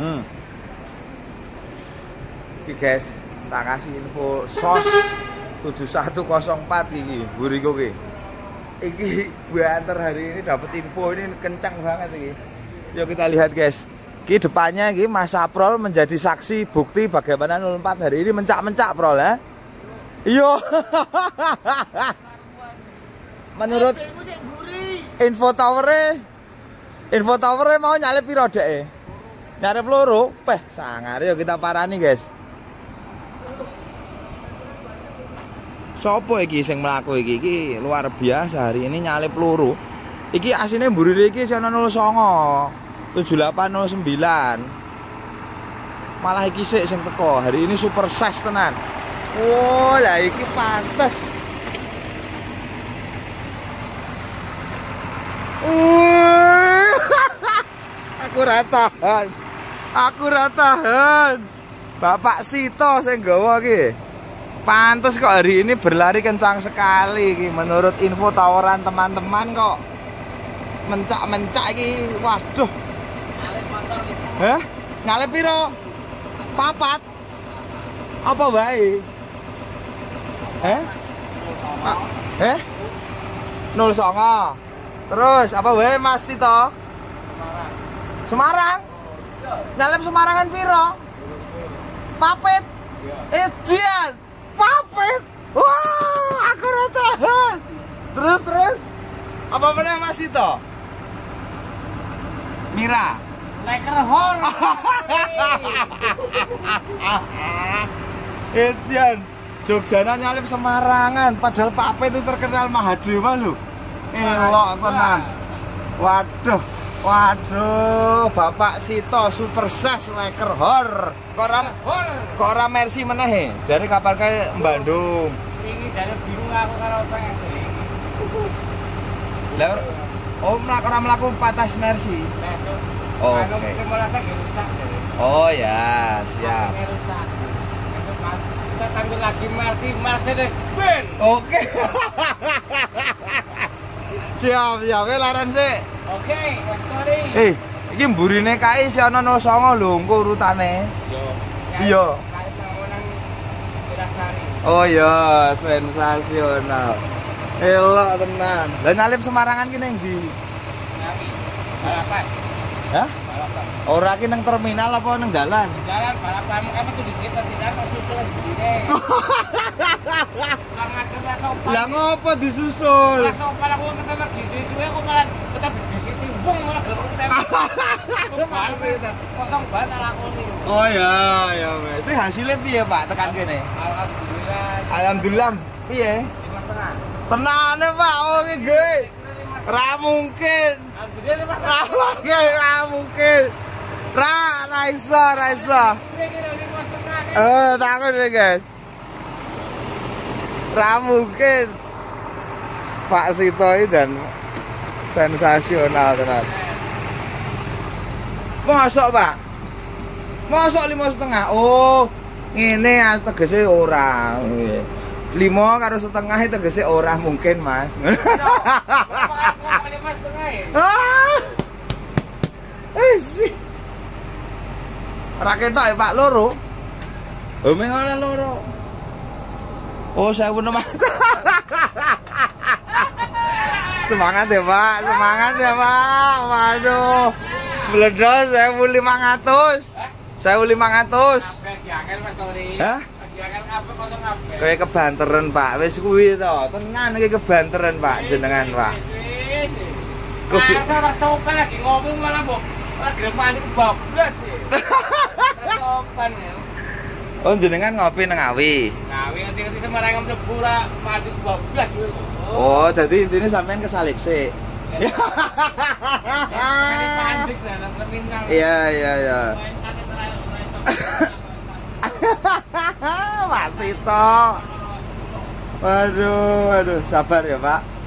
Hmm. Iki guys, tak kasih info SOS 7104 iki, buriku iki. Iki gue antar hari ini dapat info ini kencang banget iki. Yuk kita lihat guys. Ki depannya iki Mas Aprol menjadi saksi bukti bagaimana 04 hari ini mencak-mencak Prol ya. Iya. Menurut info towernya info towernya mau nyalip piro dek nyalip loro peh sangar. Yuk kita parani guys. Sopo iki sing mlaku iki? Iki luar biasa hari ini nyalip loro iki asine mburi iki sing 09 7809 malah iki sik sing teko. Hari ini super size tenan. Oh lah iki pantes. Uh, aku ratahan. Aku ratahan. Bapak Sito sing gawa iki. Pantes kok hari ini berlari kencang sekali iki menurut info tawaran teman-teman kok. Mencak-mencak iki. Waduh. Hah? Nyalip piro? Papat. Apa bae? Eh? Eh? 09. Terus apa wae Mas Tito? Semarang. Semarang? Nyalep Semarangan piro? Papit. Edian. Papit. Wah, aku tahan. Terus terus. Apa benar Mas Tito? Mira. Lekerhorn. Edian. Jogjana nyalip Semarangan, padahal Papit itu terkenal Mahadewa loh. Elok tenan. Waduh. Waduh, Bapak Sito super ses leker hor. Kora kora Mercy meneh. Jadi kapal kae Bandung. Ini dari biru aku karo pengen Lah Oh, mlaku ora mlaku patas Mercy. Oh, Oke. oke. rusak. Oh ya, siap. Kita tampil lagi Mercy Mercedes Benz. Oke. siap, siap. Wes laran sik. Oke, Tori. Eh, iki mburine kae si ana 09 lho engko urutane. Iya. Wirasari. Oh iya, sensasional. Elok tenan. Lah nyalip Semarangan ki ning ndi? Nyari. Balapan. Hah? Balapan. Ora ki nang terminal apa nang dalan? Jalan balapan kamu tuh di situ tidak susul kena sopan. Lah ngopo disusul? Lah sopan aku ketemu di sini aku malah tetap di situ bung malah gelem ketemu. Kosong banget aku nih. Oh ya, ya. Itu hasilnya piye, Pak? Tekan kene. Alhamdulillah. Alhamdulillah. Piye? Tenane, Pak. Oh gue. Ra mungkin. Ra mungkin, ra mungkin. Ra, ra iso, ra iso. Eh, takut deh, guys. Ra mungkin. Pak Sito ini dan sensasional tenan. Masuk, Pak. Masuk lima setengah. Oh, ini tegese ora. Lima karo setengah itu tegese ora mungkin, Mas. Lima setengah ya? ah. Eh sih. Raketok ya, Pak loro. Oh, mengolah loro. Oh, saya pun Semangat ya, Pak. Semangat ya, Pak. Waduh. Meledos saya pun 500. Saya pun 500. Kabel diangkel Mas Tori. Hah? Kayak kebanteran, Pak. Wis kuwi to. Tenan iki kebanteran, Pak, jenengan, Pak. Masa ora sopan lagi ngomong malah mbok ora gelem mandi bablas ya. Sopan ya. Oh, jenengan ngopi nang Awi. Nah, wingi ngerti Semarang mlebu ora mandi bablas kuwi. Oh, jadi intinya sampean kesalip sih. Nang terminal. Iya, iya, iya. Tito. Waduh, waduh, sabar ya, Pak.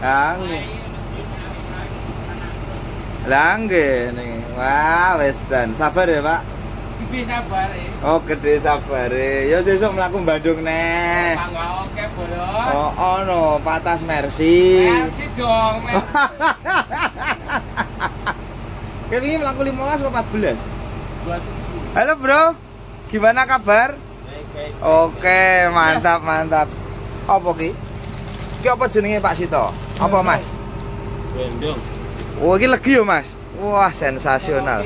Lang. Lang nih. Wah, wes dan sabar ya, Pak. Gede sabar ya. Oh, gede sabar ya. sesuk mlaku Bandung neh. Oke, Bos. Oh, ono patas Mercy. Mercy dong, Mercy. Kayak ini melaku 15 atau 14? dua tujuh Halo bro, gimana kabar? baik baik Oke, mantap mantap. Apa ki? Ki apa jenenge Pak Sito? Apa Mas? gendong Oh, iki legi yo Mas. Wah, sensasional.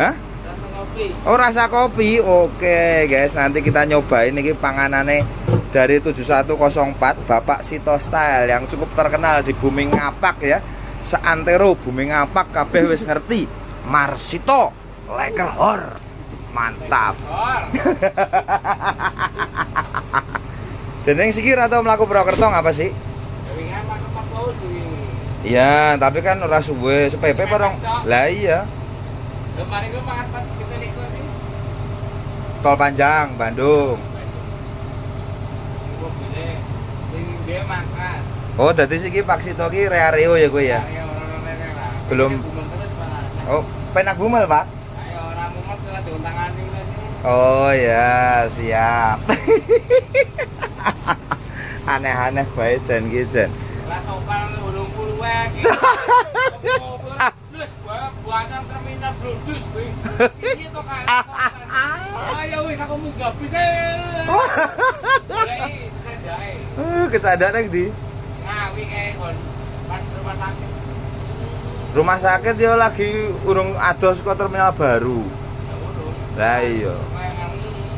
Hah? rasa kopi Oh, rasa kopi. Oke, guys, nanti kita nyobain iki panganane dari 7104 Bapak Sito Style yang cukup terkenal di Bumi Ngapak ya. Seantero Bumi Ngapak kabeh wis ngerti. Marsito Leker Hor. Mantap. Or. Deneng siki atau mlaku Purwokerto apa sih? Iya, tapi kan ora suwe sepepe parong. Lah iya, kemarin gue pas kita di tol panjang Bandung. dia Oh, dadi siki Pak Sito ki Reareo ya gue ya. Orang lah Belum. Oh, penak bumel, Pak. ayo orang mumet nih lagi Oh ya, siap. Aneh-aneh bae jan ki jan. lah sopan Blus, buatan terminal brodus kan. Ayo wis aku munggah kon pas rumah sakit. rumah sakit yo lagi urung ados ke terminal baru. Ya. Lah iya. Malah, orang gue malah.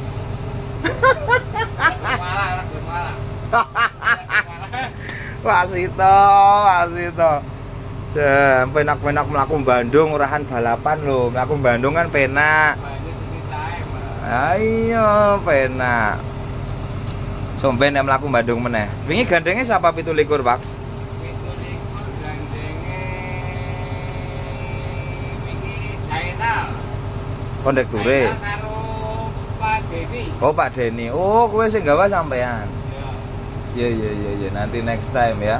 Pak Sito, Pak Sito. Penak-penak melaku Bandung urahan balapan lho. Melaku Bandung kan penak. Ayo, penak. Somben yang melaku Bandung meneh. Wingi gandengnya siapa pitu likur, Pak? Itu likur gandenge wingi Zainal. Kondekture. Zainal karo Pak Dewi. Oh, Pak Denny. Oh, kowe sing gawa sampean. Ya. Iya, iya, iya, iya. Nanti next time ya.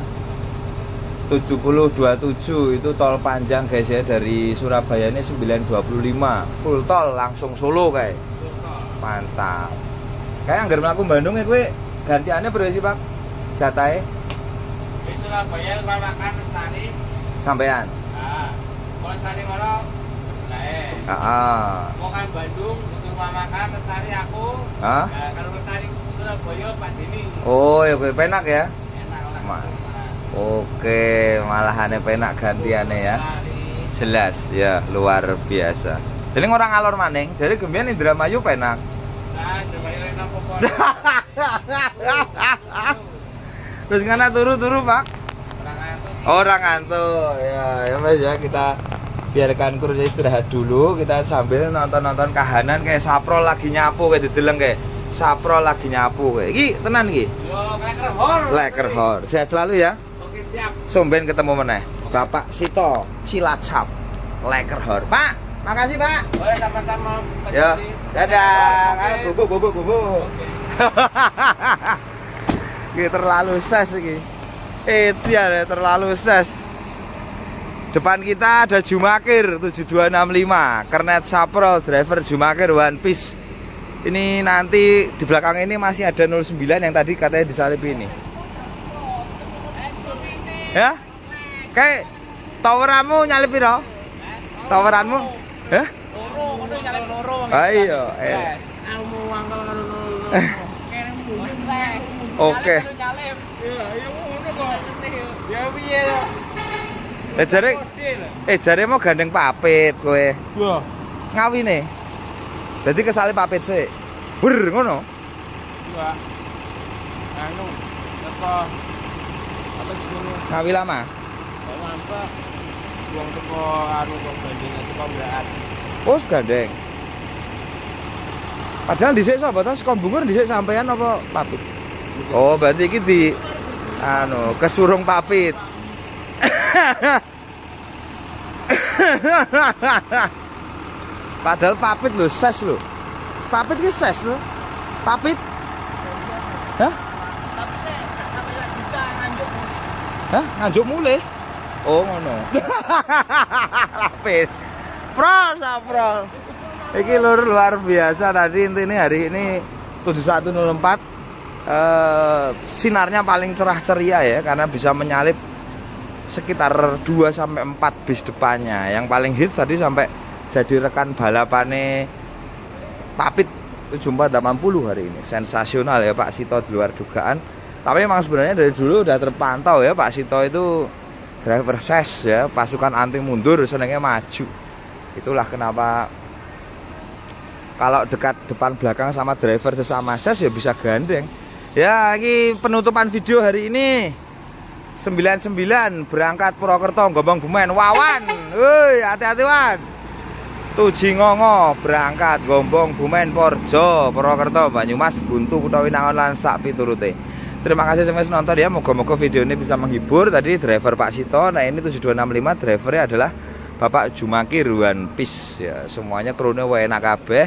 7027 itu tol panjang guys ya dari Surabaya ini 925 full tol langsung Solo kayak mantap kayak anggar melaku Bandung ya gue gantiannya berapa sih pak jatahnya Di Surabaya makan Lestari. sampean Nah, kalau Lestari ngono sebelah. ah, ah. Mau kan Bandung makan Lestari aku. Hah? Nah, kalau Lestari Surabaya Pak Dini. oh ya gue penak ya Enak lah. Ma- oke malahannya penak gantiannya ya jelas ya luar biasa jadi orang alor maning jadi gembian Indramayu penak Nah, yang enak pokok. terus ngana turu-turu pak Orang itu. Orang ngantuk ya, ya mas ya kita biarkan krunya istirahat dulu kita sambil nonton-nonton kahanan kayak saprol lagi nyapu kayak dideleng kayak saprol lagi nyapu kayak iki tenan iki Yo, hor. leker hor sehat selalu ya Oke, siap. somben ketemu meneh Bapak Sito Cilacap leker hor Pak makasih Pak Boleh sama-sama. Ya dadah. Ayo, bubuk bubuk bubuk. Ini terlalu ses ini. Eh, dia deh, terlalu ses. Depan kita ada Jumakir 7265, Kernet Saprol, driver Jumakir One Piece. Ini nanti di belakang ini masih ada 09 yang tadi katanya disalip ini. Ya? Kayak toweranmu nyalip piro? Toweranmu? Nyalip loro. Ayo, eh. Oke. Nyalip. Iya, iya ngono kok. Ya piye ya? Eh jare eh jare mau gandeng papit kowe. Wah. Ngawine. Dadi kesalip papit sik. Ber ngono. Iya. Anu, apa? Apa jenenge? Ngawi lama. Apa? Wong teko anu kok bandingan teko mbekan. Oh, gandeng. Padahal dhisik sapa to? Sekon bungur dhisik sampean apa papit? Oh, berarti iki di anu kesurung papit. Padahal papit lho, ses lho. Papit ki ses lho. Papit. Hah? Hah? Nganjuk mulai? Oh, ngono. Lapis. Pro sapro. Iki lur luar biasa tadi intinya hari ini 7104 eh sinarnya paling cerah ceria ya karena bisa menyalip sekitar 2 sampai 4 bis depannya. Yang paling hits tadi sampai jadi rekan balapane Papit 7480 hari ini. Sensasional ya Pak Sito di luar dugaan. Tapi memang sebenarnya dari dulu udah terpantau ya Pak Sito itu driver ses ya, pasukan anti mundur senengnya maju. Itulah kenapa kalau dekat depan belakang sama driver sesama ses ya bisa gandeng. Ya, ini penutupan video hari ini. 99 berangkat Purwokerto Gombong Bumen Wawan. Woi, hati-hati Wan. Tuji ngongo berangkat Gombong Bumen Porjo Purwokerto Banyumas Buntu Kutha Winangun lan sak piturute. Terima kasih sampai nonton ya. Moga-moga video ini bisa menghibur. Tadi driver Pak Sito. Nah, ini 7265 drivernya adalah Bapak Jumaki Ruan Pis ya. Semuanya krunya enak kabeh.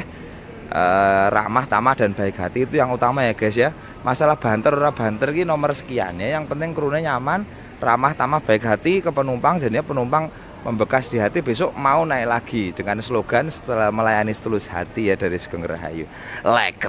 Uh, ramah, tamah dan baik hati itu yang utama ya guys ya masalah banter ora banter ini nomor sekian ya yang penting krunya nyaman ramah tamah baik hati ke penumpang jadi penumpang membekas di hati besok mau naik lagi dengan slogan setelah melayani setulus hati ya dari Sugeng Rahayu like